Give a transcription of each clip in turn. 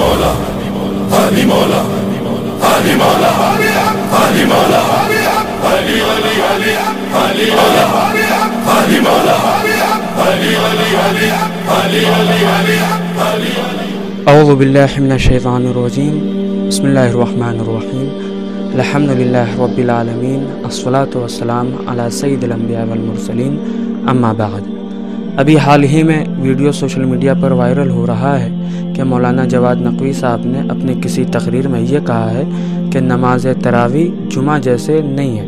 مولا علی مولا علی مولا علی مولا علی علی علی علی مولا علی مولا علی علی علی علی علی علی علی اعوذ باللہ من الشیطان الرجیم بسم اللہ الرحمن الرحیم الحمد للہ رب العالمین الصلاة والسلام علی سید الانبیاء والمرسلین اما بعد ابھی حال ہی میں ویڈیو سوشل میڈیا پر وائرل ہو رہا ہے کہ مولانا جواد نقوی صاحب نے اپنی کسی تقریر میں یہ کہا ہے کہ نماز تراوی جمعہ جیسے نہیں ہے،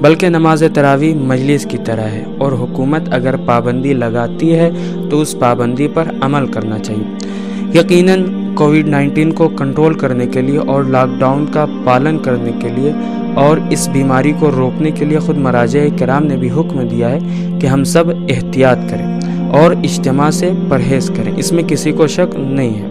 بلکہ نماز تراوی مجلس کی طرح ہے اور حکومت اگر پابندی لگاتی ہے تو اس پابندی پر عمل کرنا چاہیے۔ یقیناً کووڈ نائنٹین کو کنٹرول کرنے کے لیے اور لاک ڈاؤن کا پالن کرنے کے لیے اور اس بیماری کو روکنے کے لیے خود مراجع کرام نے بھی حکم دیا ہے کہ ہم سب احتیاط کریں۔ اور اجتماع سے پرہیز کریں۔ اس میں کسی کو شک نہیں ہے۔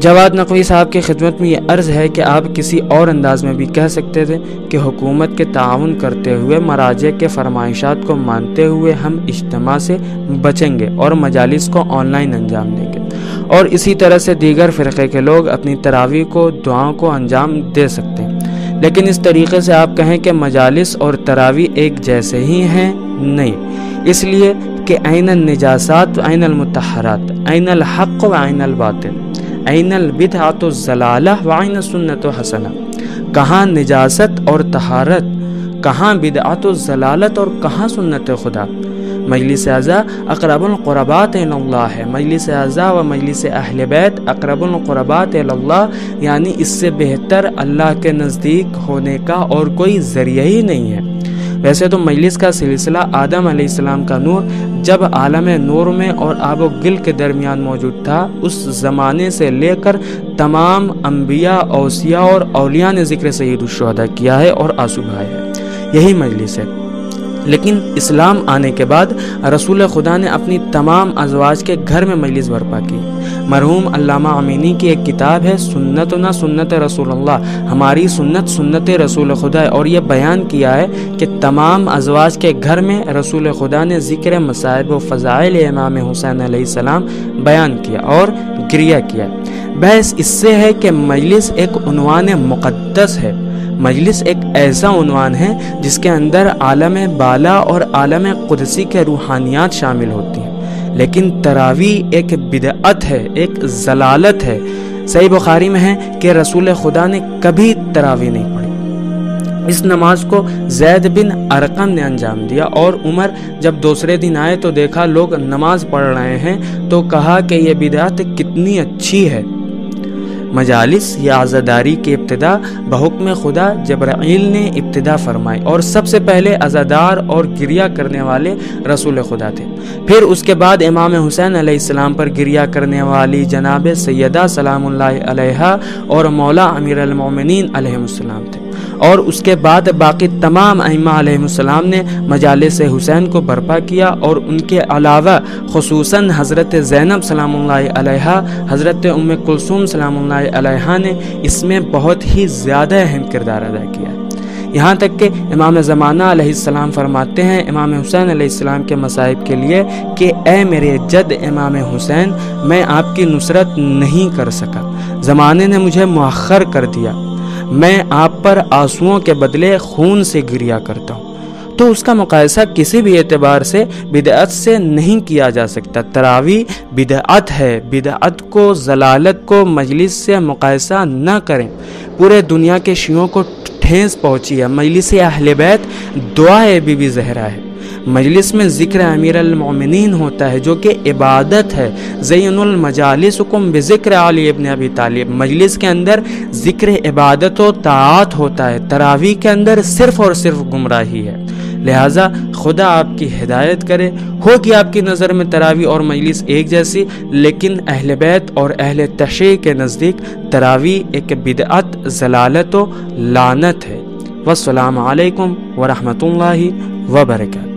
جواد نقوی صاحب کی خدمت میں یہ عرض ہے کہ آپ کسی اور انداز میں بھی کہہ سکتے تھے کہ حکومت کے تعاون کرتے ہوئے مراجع کے فرمائشات کو مانتے ہوئے ہم اجتماع سے بچیں گے اور مجالس کو آن لائن انجام دیں گے۔ اور اسی طرح سے دیگر فرقے کے لوگ اپنی تراوی کو، دعاؤں کو انجام دے سکتے ہیں۔ لیکن اس طریقے سے آپ کہیں کہ مجالس اور تراوی ایک جیسے ہی ہیں، نہیں۔ اس لیے کہ عین النجاسات و عین المتحرات، عین الحق و عین الباطل عین البدعات الزلالہ و عین سنت و حسنہ کہاں نجاست اور طہارت، کہاں بدعات الزلالت اور کہاں سنت خدا؟ مجلس اعضاء اقرب القربات اللہ ہے مجلس اعضاء و مجلس اہل بیت اقرب القربات اللہ یعنی اس سے بہتر اللہ کے نزدیک ہونے کا اور کوئی ذریعہ ہی نہیں ہے۔ ویسے تو مجلس کا سلسلہ آدم علیہ السلام کا نور جب عالم نور میں اور آب و گل کے درمیان موجود تھا، اس زمانے سے لے کر تمام انبیاء، اوسیاء اور اولیاء نے ذکر سید الشہدہ کیا ہے اور آنسو بھائے ہے یہی مجلس ہے۔ لیکن اسلام آنے کے بعد رسول خدا نے اپنی تمام ازواج کے گھر میں مجلس برپا کی۔ مرحوم علامہ امینی کی ایک کتاب ہے، سنت نہ سنت رسول اللہ۔ ہماری سنت سنت رسول خدا ہے اور یہ بیان کیا ہے کہ تمام ازواج کے گھر میں رسول خدا نے ذکر مصائب و فضائل امام حسین علیہ السلام بیان کیا اور گریہ کیا۔ بحث اس سے ہے کہ مجلس ایک عنوان مقدس ہے۔ مجلس ایک ایسا عنوان ہے جس کے اندر عالم بالا اور عالم قدسی کے روحانیات شامل ہوتی ہیں۔ لیکن تراوی ایک بدعت ہے، ایک ضلالت ہے۔ صحیح بخاری میں ہے کہ رسول خدا نے کبھی تراوی نہیں پڑھی۔ اس نماز کو زید بن ارقم نے انجام دیا اور عمر جب دوسرے دن آئے تو دیکھا لوگ نماز پڑھ رہے ہیں تو کہا کہ یہ بدعت کتنی اچھی ہے۔ مجالس یا عزاداری کی ابتدا بحکم خدا جبرائیل نے ابتدا فرمائی اور سب سے پہلے عزادار اور گریہ کرنے والے رسول خدا تھے۔ پھر اس کے بعد امام حسین علیہ السلام پر گریہ کرنے والی جناب سیدہ سلام اللہ علیہ اور مولا امیر المومنین علیہ السلام تھے۔ اور اس کے بعد باقی تمام ائمہ علیہ السلام نے مجالس حسین کو برپا کیا اور ان کے علاوہ خصوصاً حضرت زینب سلام اللہ علیہ، حضرت ام کلثوم سلام اللہ علیہ نے اس میں بہت ہی زیادہ اہم کردار ادا کیا۔ یہاں تک کہ امام زمانہ علیہ السلام فرماتے ہیں، امام حسین علیہ السلام کے مصائب کے لیے کہ، اے میرے جد امام حسین، میں آپ کی نصرت نہیں کر سکا۔ زمانے نے مجھے مؤخر کر دیا۔ میں آپ پر آنسوؤں کے بدلے خون سے گریا کرتا ہوں۔ تو اس کا مقایسہ کسی بھی اعتبار سے بدعت سے نہیں کیا جا سکتا۔ تراوی بدعت ہے۔ بدعت کو، ضلالت کو مجلس سے مقایسہ نہ کریں۔ پورے دنیا کے شیعوں کو ٹھینس پہنچی ہے۔ مجلس اہل بیت دعا بی بی زہرا ہے۔ مجلس میں ذکر امیر المومنین ہوتا ہے جو کہ عبادت ہے۔ زین المجالس کم بذکر علی ابن ابی طالب۔ مجلس کے اندر ذکر عبادت و طاعت ہوتا ہے۔ تراوی کے اندر صرف اور صرف گمراہی ہے۔ لہٰذا خدا آپ کی ہدایت کرے۔ ہو کہ آپ کی نظر میں تراوی اور مجلس ایک جیسی، لیکن اہل بیت اور اہل تشیع کے نزدیک تراوی ایک بدعت، ضلالت و لانت ہے۔ والسلام علیکم ورحمۃ اللہ وبرکاتہ۔